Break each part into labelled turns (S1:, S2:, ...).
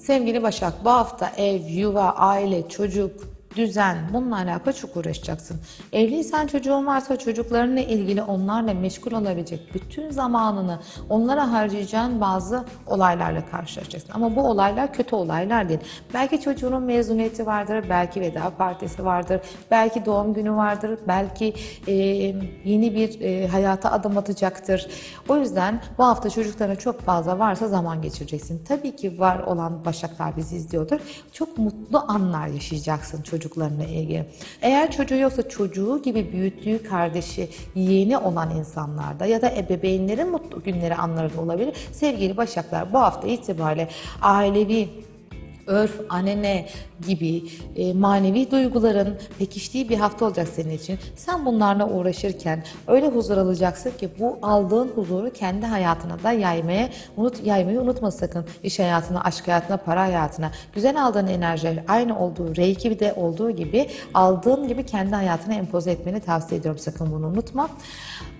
S1: Sevgili Başak bu hafta ev, yuva, aile, çocuk, düzen bununla alakalı çok uğraşacaksın. Evliysen çocuğun varsa çocuklarınla ilgili onlarla meşgul olabilecek bütün zamanını onlara harcayacağın bazı olaylarla karşılaşacaksın. Ama bu olaylar kötü olaylar değil. Belki çocuğunun mezuniyeti vardır, belki veda partisi vardır, belki doğum günü vardır, belki e, yeni bir e, hayata adım atacaktır. O yüzden bu hafta çocuklarına çok fazla varsa zaman geçireceksin. Tabii ki var olan başaklar bizi izliyordur. Çok mutlu anlar yaşayacaksın çocuklarına ilgili. Eğer çocuğu yoksa çocuğu gibi büyüttüğü kardeşi, yeğeni olan insanlarda ya da ebeveynlerin mutlu günleri anları da olabilir. Sevgili başaklar bu hafta itibariyle ailevi örf, anene gibi e, manevi duyguların pekiştiği bir hafta olacak senin için. Sen bunlarla uğraşırken öyle huzur alacaksın ki bu aldığın huzuru kendi hayatına da yaymaya unut yaymayı unutma sakın. İş hayatına, aşk hayatına, para hayatına. Güzel aldığın enerjiler aynı olduğu, reiki de olduğu gibi aldığın gibi kendi hayatına empoze etmeni tavsiye ediyorum. Sakın bunu unutma.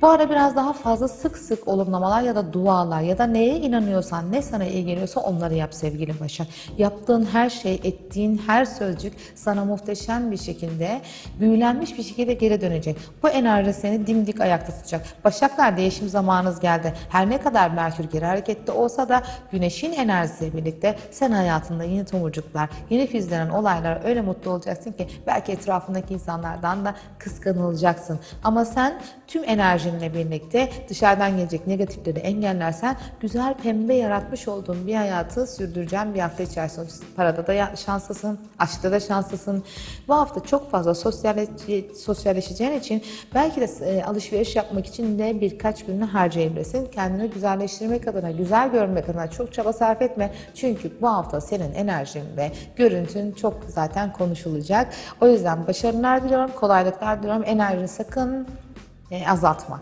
S1: Bu ara biraz daha fazla sık sık olumlamalar ya da dualar ya da neye inanıyorsan, ne sana iyi geliyorsa onları yap sevgili Başak. Yaptığın her şey, ettiğin her sözcük sana muhteşem bir şekilde, büyülenmiş bir şekilde geri dönecek. Bu enerji seni dimdik ayakta tutacak. Başaklar değişim zamanınız geldi. Her ne kadar Merkür geri hareketli olsa da Güneş'in enerjisiyle birlikte sen hayatında yeni tomurcuklar, yeni filizlenen olaylar öyle mutlu olacaksın ki belki etrafındaki insanlardan da kıskanılacaksın. Ama sen tüm enerjinle birlikte dışarıdan gelecek negatifleri engellersen güzel pembe yaratmış olduğun bir hayatı sürdüreceğin bir hafta içerisinde. Parada da şanslısın, aşkta da şanslısın. Bu hafta çok fazla sosyalleş- sosyalleşeceğin için belki de e, alışveriş yapmak için de birkaç gününü harcayabilirsin. Kendini güzelleştirmek adına, güzel görmek adına çok çaba sarf etme. Çünkü bu hafta senin enerjin ve görüntün çok zaten konuşulacak. O yüzden başarılar diliyorum, kolaylıklar diliyorum. Enerjini sakın e, azaltma.